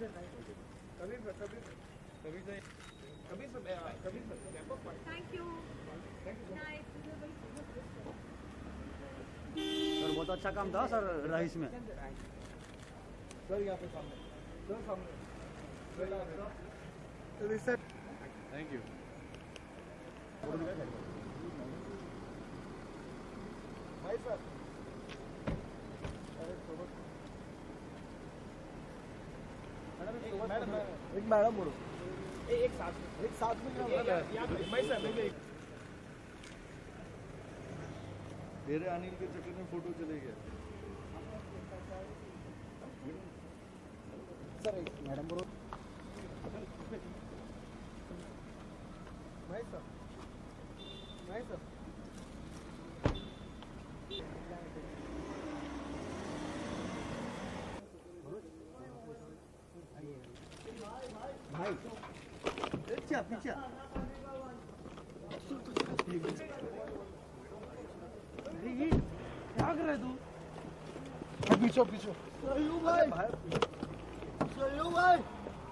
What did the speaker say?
Sir Kabir sir Kabir sir Kabir sir Kabir sir thank you sir बहुत अच्छा काम था सर रईस में। सर यहाँ पे सामने सर सामने सर सर थैंक यू भाई सर एक मैडम बोलो। एक साथ एक साथ में मैं सर मैं मेरे अनिल के चक्कर में फ़ोटो चले गया। सर एक मैडम बोलो। भाई सर। भाई सर। भाई, पीछे पीछे। अरे ये क्या कर रहा है तू? पीछे पीछे। भाई भाई भाई